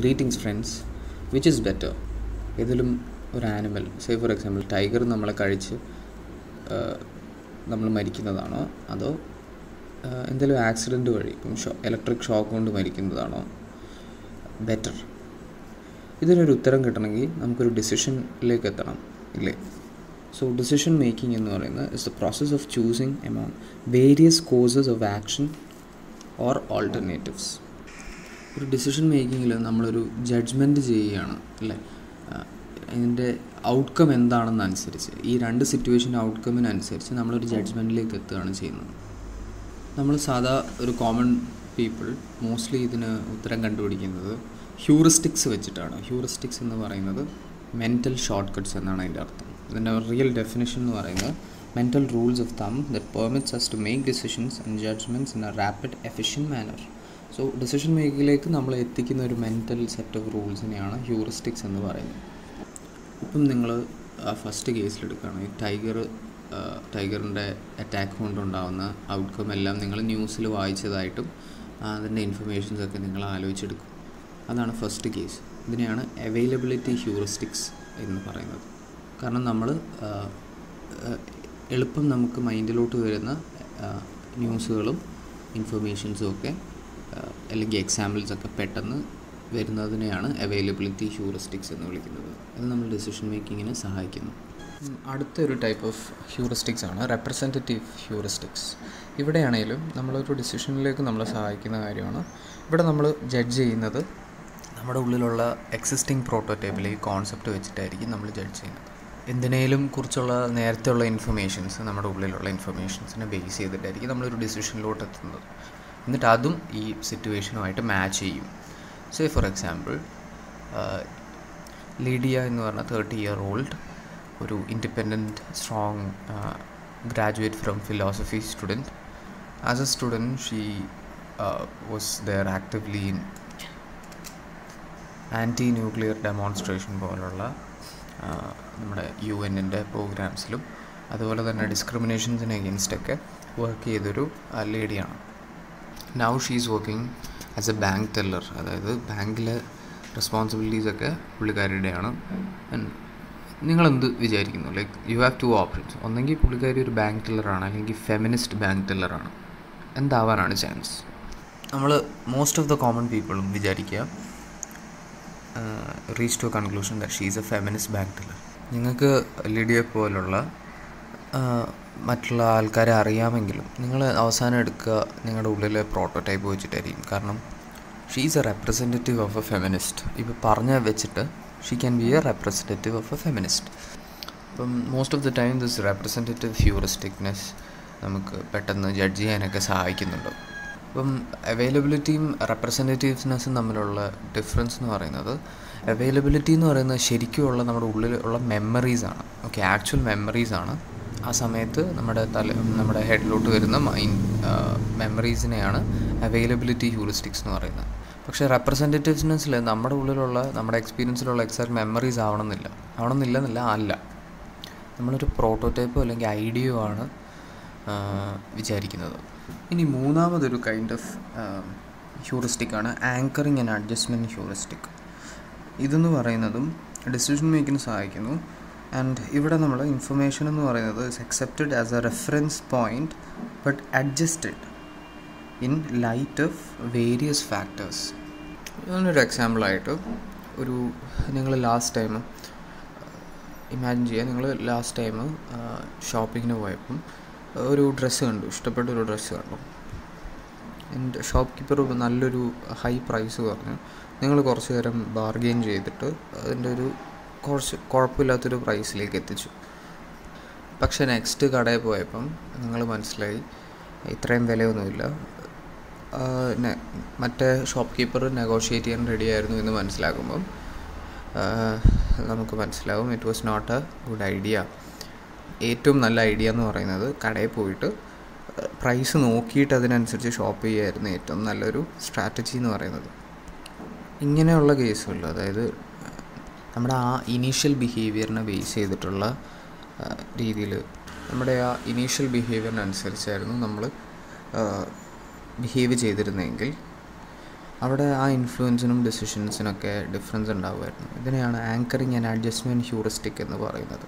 Greetings friends which is better ഏതെങ്കിലും ഒരു animal say for example tiger നമ്മളെ കഴിച്ച് നമ്മൾ മരിക്കുന്നതാണോ? അതോ എന്തെങ്കിലും ആക്സിഡന്റ് വഴി ഇപ്പം ഷോ ഇലക്ട്രിക് ഷോക്ക് കൊണ്ട് മരിക്കുന്നതാണോ? ബെറ്റർ ഇതിനൊരു ഉത്തരം കിട്ടണമെങ്കിൽ നമുക്കൊരു ഡിസിഷനിലേക്ക് എത്തണം ഇല്ലേ? സോ ഡിസിഷൻ മേക്കിംഗ് എന്ന് പറയുന്നത് is the process of choosing among various causes of action or alternatives ഒരു ഡിസിഷൻ മേക്കിങ്ങിൽ നമ്മളൊരു ജഡ്ജ്മെന്റ് ചെയ്യുകയാണ് അല്ലേ? ഇതിന്റെ ഔട്ട്കം എന്താണെന്നനുസരിച്ച് ഈ രണ്ട് സിറ്റുവേഷൻ ഔട്ട്കമിനനുസരിച്ച് നമ്മളൊരു ജഡ്ജ്മെന്റിലേക്ക് എത്തുകയാണ് ചെയ്യുന്നത്. നമ്മൾ സാധാ ഒരു കോമൺ പീപ്പിൾ മോസ്റ്റ്ലി ഇതിന് ഉത്തരം കണ്ടുപിടിക്കുന്നത് ഹ്യൂറിസ്റ്റിക്സ് വെച്ചിട്ടാണ്. ഹ്യൂറിസ്റ്റിക്സ് എന്ന് പറയുന്നത് മെന്റൽ ഷോർട്ട് കട്ട്സ് എന്നാണ് അതിന്റെ അർത്ഥം. ഇതിന്റെ റിയൽ ഡെഫിനേഷൻ എന്ന് പറയുന്നത് mental rules of thumb that permits us to make decisions and judgements in a rapid efficient manner so decision മേക്കിങ്ങിലേക്ക് നമ്മൾ എത്തിക്കുന്ന ഒരു മെന്റൽ സെറ്റ് ഓഫ് റൂൾസിനെയാണ് ഹ്യൂറിസ്റ്റിക്സ് എന്ന് പറയുന്നത്. ഇപ്പം നിങ്ങൾ ഫസ്റ്റ് കേസിലെടുക്കുകയാണ് ടൈഗർ ടൈഗറിന്റെ അറ്റാക്ക് കൊണ്ടുണ്ടാകുന്ന ഔട്ട്കം എല്ലാം നിങ്ങൾ ന്യൂസിൽ വായിച്ചതായിട്ടും അതിന്റെ ഇൻഫർമേഷൻസ് ഒക്കെ നിങ്ങൾ ആലോചിച്ചെടുക്കും. അതാണ് ഫസ്റ്റ് കേസ് ഇതിനെയാണ് അവൈലബിലിറ്റി ഹ്യൂറിസ്റ്റിക്സ് എന്ന് പറയുന്നത്. കാരണം നമ്മൾ എളുപ്പം നമുക്ക് മൈൻഡിലോട്ട് വരുന്ന ന്യൂസുകളും ഇൻഫർമേഷൻസും ഒക്കെ അല്ലെങ്കിൽ എക്സാമ്പിൾസ് ഒക്കെ പെട്ടെന്ന് വരുന്നതിനെയാണ് അവൈലബിലിറ്റി ഹ്യൂറിസ്റ്റിക്സ് എന്ന് വിളിക്കുന്നത്. അത് നമ്മൾ ഡിസിഷൻ മേക്കിങ്ങിനെ സഹായിക്കുന്നു. അടുത്തൊരു ടൈപ്പ് ഓഫ് ഹ്യൂറിസ്റ്റിക്സ് ആണ് റെപ്രസെന്റേറ്റീവ് ഹ്യൂറിസ്റ്റിക്സ് ഇവിടെയാണെങ്കിലും നമ്മളൊരു ഡിസിഷനിലേക്ക് നമ്മളെ സഹായിക്കുന്ന കാര്യമാണ്. ഇവിടെ നമ്മൾ ജഡ്ജ് ചെയ്യുന്നത് നമ്മുടെ ഉള്ളിലുള്ള എക്സിസ്റ്റിംഗ് പ്രോട്ടോടൈപ്പിൽ ഈ കോൺസെപ്റ്റ് വെച്ചിട്ടായിരിക്കും നമ്മൾ ജഡ്ജ് ചെയ്യുന്നത്. എന്തിനേലും കുറിച്ചുള്ള നേരത്തെയുള്ള ഇൻഫർമേഷൻസ് നമ്മുടെ ഉള്ളിലുള്ള ഇൻഫർമേഷൻസിനെ ബേസ് ചെയ്തിട്ടായിരിക്കും നമ്മളൊരു ഡിസിഷനിലോട്ട് എത്തുന്നത് എന്നിട്ട് അതും ഈ സിറ്റുവേഷനുമായിട്ട് മാച്ച് ചെയ്യും. സേ ഫോർ എക്സാമ്പിൾ ലീഡിയ എന്ന് പറഞ്ഞ തേർട്ടി ഇയർ ഓൾഡ് ഒരു independent strong graduate from philosophy student as a student she was there actively in anti nuclear demonstration പോലുള്ള നമ്മുടെ യു എന്നിന്റെ പ്രോഗ്രാംസിലും അതുപോലെ തന്നെ ഡിസ്ക്രിമിനേഷൻസിന് അഗെൻസ്റ്റൊക്കെ വർക്ക് ചെയ്തൊരു ലേഡിയാണ് now she's working as a bank teller അതായത് ബാങ്കിലെ റെസ്പോൺസിബിലിറ്റീസൊക്കെ പുള്ളിക്കാരിയുടെയാണ്. നിങ്ങളെന്ത് വിചാരിക്കുന്നു? Like you have two options ഒന്നെങ്കിൽ പുള്ളിക്കാരി ഒരു ബാങ്ക് ടെല്ലറാണ് അല്ലെങ്കിൽ ഫെമിനിസ്റ്റ് ബാങ്ക് ടെല്ലറാണ് എന്താവാനാണ് ചാൻസ് നമ്മൾ മോസ്റ്റ് ഓഫ് ദ കോമൺ പീപ്പിളും വിചാരിക്കുക reach to conclusion that she's a feminist bank teller നിങ്ങൾക്ക് ലിഡിയെ പോലുള്ള മറ്റുള്ള ആൾക്കാരെ അറിയാമെങ്കിലും നിങ്ങൾ അവസാനം എടുക്കുക നിങ്ങളുടെ ഉള്ളിലെ പ്രോട്ടോടൈപ്പ് വെച്ചിട്ടായിരിക്കും. കാരണം she is a representative of a feminist ഇപ്പോൾ പറഞ്ഞ വെച്ചിട്ട് she can be a representative of a feminist അപ്പം most of the time this representative heuristics നമുക്ക് പെട്ടെന്ന് ജഡ്ജ് ചെയ്യാനൊക്കെ സഹായിക്കുന്നുണ്ട്. അപ്പം അവൈലബിലിറ്റിയും റെപ്രസെന്റേറ്റീവ്നെസ്സും തമ്മിലുള്ള ഡിഫറൻസ് എന്ന് പറയുന്നത് അവൈലബിലിറ്റി എന്ന് പറയുന്നത് ശരിക്കുമുള്ള നമ്മുടെ ഉള്ളിലുള്ള മെമ്മറീസാണ് ഓക്കെ ആക്ച്വൽ മെമ്മറീസാണ് ആ സമയത്ത് നമ്മുടെ തല നമ്മുടെ ഹെഡിലോട്ട് വരുന്ന മൈൻഡ് മെമ്മറീസിനെയാണ് അവൈലബിലിറ്റി ഹ്യൂറിസ്റ്റിക്സ് എന്ന് പറയുന്നത്. പക്ഷേ റെപ്രസെന്റേറ്റീവ്നെസ്സിൽ നമ്മുടെ ഉള്ളിലുള്ള നമ്മുടെ എക്സ്പീരിയൻസിലുള്ള എക്സാക്ട് മെമ്മറീസ് ആവണമെന്നില്ല. ആവണമെന്നില്ല എന്നല്ല അല്ല. നമ്മളൊരു പ്രോട്ടോടൈപ്പോ അല്ലെങ്കിൽ ഐഡിയോ ആണ് വിചാരിക്കുന്നത്. ഇനി മൂന്നാമതൊരു കൈൻഡ് ഓഫ് ഹ്യൂറിസ്റ്റിക് ആണ് ആങ്കറിങ് ആൻഡ് അഡ്ജസ്റ്റ്മെന്റ് ഹ്യൂറിസ്റ്റിക് ഇതെന്ന് പറയുന്നതും ഡിസിഷൻ മേക്കിന് സഹായിക്കുന്നു ആൻഡ് ഇവിടെ നമ്മൾ ഇൻഫർമേഷൻ എന്ന് പറയുന്നത് is accepted as a reference point but adjusted in light of various factors ഞാനൊരു എക്സാമ്പിളായിട്ട് ഒരു നിങ്ങൾ ലാസ്റ്റ് ടൈം ഇമാജിൻ ചെയ്യുക നിങ്ങൾ ലാസ്റ്റ് ടൈം ഷോപ്പിങ്ങിന് പോയപ്പം ഒരു ഡ്രസ്സ് കണ്ടു. ഇഷ്ടപ്പെട്ട ഒരു ഡ്രസ്സ് കണ്ടു. എന്റെ ഷോപ്പ് കീപ്പർ നല്ലൊരു ഹൈ പ്രൈസ് പറഞ്ഞു. നിങ്ങൾ കുറച്ച് നേരം ബാർഗെയിൻ ചെയ്തിട്ട് അതിന്റെ ഒരു കുറച്ച് കുഴപ്പമില്ലാത്തൊരു പ്രൈസിലേക്ക് എത്തിച്ചു. പക്ഷേ നെക്സ്റ്റ് കടയിൽ പോയപ്പം നിങ്ങൾ മനസ്സിലായി ഇത്രയും വിലയൊന്നുമില്ല. മറ്റേ ഷോപ്പ് കീപ്പർ നെഗോഷിയേറ്റ് ചെയ്യാൻ റെഡി ആയിരുന്നു എന്ന് മനസ്സിലാക്കുമ്പം നമുക്ക് മനസ്സിലാവും it was not a good idea ഏറ്റവും നല്ല ഐഡിയ എന്ന് പറയുന്നത് കടയിൽ പോയിട്ട് പ്രൈസ് നോക്കിയിട്ട് അതിനനുസരിച്ച് ഷോപ്പ് ചെയ്യായിരുന്നു ഏറ്റവും നല്ലൊരു സ്ട്രാറ്റജി എന്ന് പറയുന്നത്. ഇങ്ങനെയുള്ള കേസുകളിൽ അതായത് നമ്മുടെ ആ ഇനീഷ്യൽ ബിഹേവിയറിനെ ബേസ് ചെയ്തിട്ടുള്ള രീതിയിൽ നമ്മുടെ ആ ഇനീഷ്യൽ ബിഹേവിയറിനനുസരിച്ചായിരുന്നു നമ്മൾ ബിഹേവ് ചെയ്തിരുന്നെങ്കിൽ അവിടെ ആ ഇൻഫ്ലുവൻസിനും ഡിസിഷൻസിനൊക്കെ ഡിഫറൻസ് ഉണ്ടാവുമായിരുന്നു. ഇതിനെയാണ് ആങ്കറിങ് ആൻഡ് അഡ്ജസ്റ്റ്മെന്റ് ഹ്യൂറിസ്റ്റിക് എന്ന് പറയുന്നത്.